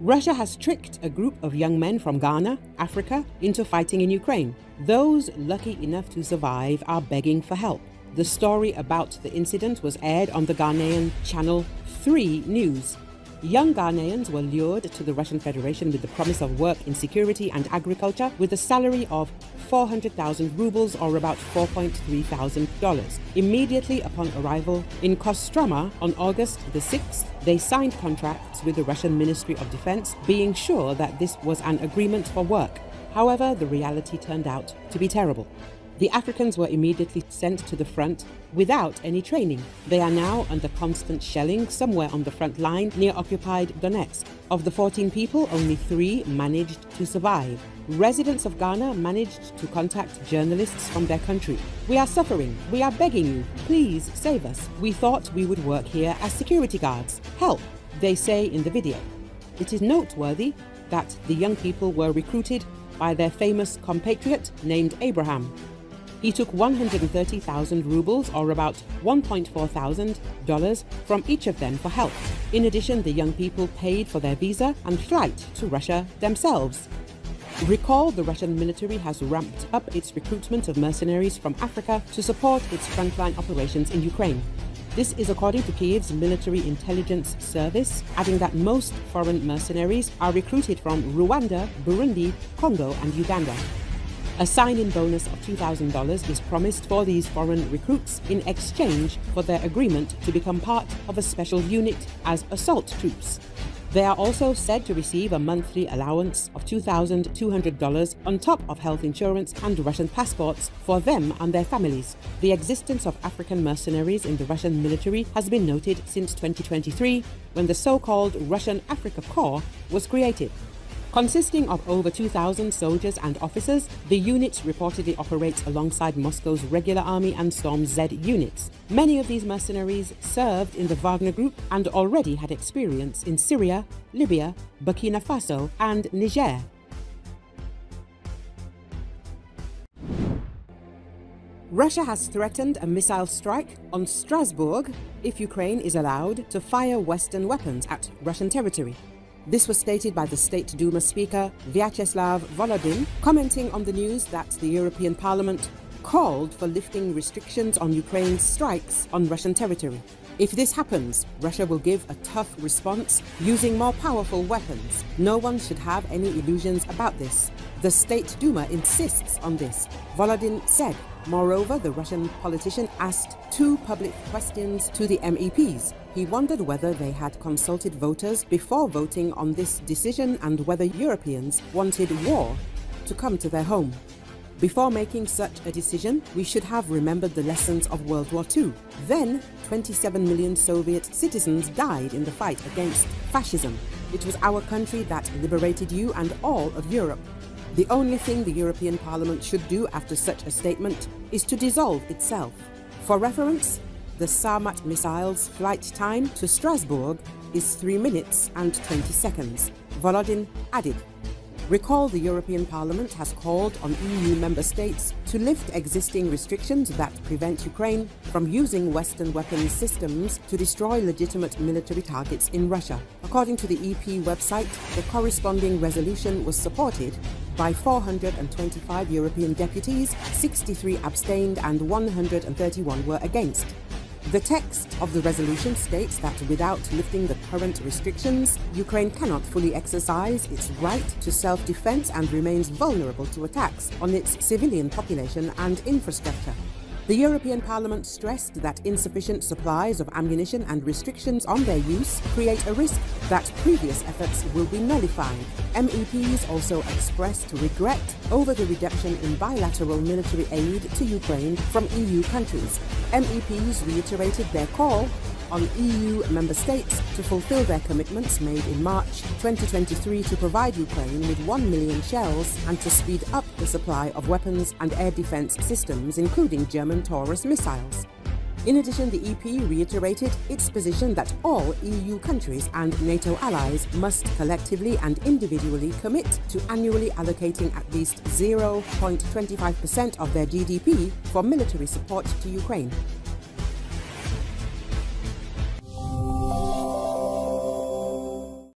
Russia has tricked a group of young men from Ghana, Africa, into fighting in Ukraine. Those lucky enough to survive are begging for help. The story about the incident was aired on the Ghanaian channel 3 News. Young Ghanaians were lured to the Russian Federation with the promise of work in security and agriculture with a salary of 400,000 rubles or about $4.3 thousand. Immediately upon arrival in Kostroma on August the 6th, they signed contracts with the Russian Ministry of Defense, being sure that this was an agreement for work. However, the reality turned out to be terrible. The Africans were immediately sent to the front without any training. They are now under constant shelling somewhere on the front line near occupied Donetsk. Of the 14 people, only three managed to survive. Residents of Ghana managed to contact journalists from their country. We are suffering. We are begging you. Please save us. We thought we would work here as security guards. Help, they say in the video. It is noteworthy that the young people were recruited by their famous compatriot named Abraham. He took 130,000 rubles, or about $1.4 thousand, from each of them for help. In addition, the young people paid for their visa and flight to Russia themselves. Recall the Russian military has ramped up its recruitment of mercenaries from Africa to support its frontline operations in Ukraine. This is according to Kiev's military intelligence service, adding that most foreign mercenaries are recruited from Rwanda, Burundi, Congo, and Uganda. A sign in bonus of $2,000 is promised for these foreign recruits in exchange for their agreement to become part of a special unit as assault troops. They are also said to receive a monthly allowance of $2,200 on top of health insurance and Russian passports for them and their families. The existence of African mercenaries in the Russian military has been noted since 2023 when the so called Russian Africa Corps was created. Consisting of over 2,000 soldiers and officers, the unit reportedly operates alongside Moscow's regular army and Storm Z units. Many of these mercenaries served in the Wagner Group and already had experience in Syria, Libya, Burkina Faso, and Niger. Russia has threatened a missile strike on Strasbourg if Ukraine is allowed to fire Western weapons at Russian territory. This was stated by the State Duma Speaker Vyacheslav Volodin, commenting on the news that the European Parliament called for lifting restrictions on Ukraine's strikes on Russian territory. If this happens, Russia will give a tough response using more powerful weapons. No one should have any illusions about this. The State Duma insists on this. Volodin said Moreover, the Russian politician asked two public questions to the MEPs. He wondered whether they had consulted voters before voting on this decision and whether Europeans wanted war to come to their home. Before making such a decision, we should have remembered the lessons of World War II. Then, 27 million Soviet citizens died in the fight against fascism. It was our country that liberated you and all of Europe. The only thing the European Parliament should do after such a statement is to dissolve itself. For reference, the Sarmat missile's flight time to Strasbourg is 3 minutes and 20 seconds. Volodin added. Recall the European Parliament has called on EU member states to lift existing restrictions that prevent Ukraine from using Western weapons systems to destroy legitimate military targets in Russia. According to the EP website, the corresponding resolution was supported by 425 European deputies, 63 abstained, and 131 were against. The text of the resolution states that without lifting the current restrictions, Ukraine cannot fully exercise its right to self defense and remains vulnerable to attacks on its civilian population and infrastructure. The European Parliament stressed that insufficient supplies of ammunition and restrictions on their use create a risk that previous efforts will be nullified. MEPs also expressed regret over the reduction in bilateral military aid to Ukraine from EU countries. MEPs reiterated their call on EU member states to fulfill their commitments made in March 2023 to provide Ukraine with 1 million shells and to speed up the supply of weapons and air defense systems, including German Taurus missiles. In addition, the EP reiterated its position that all EU countries and NATO allies must collectively and individually commit to annually allocating at least 0.25% of their GDP for military support to Ukraine.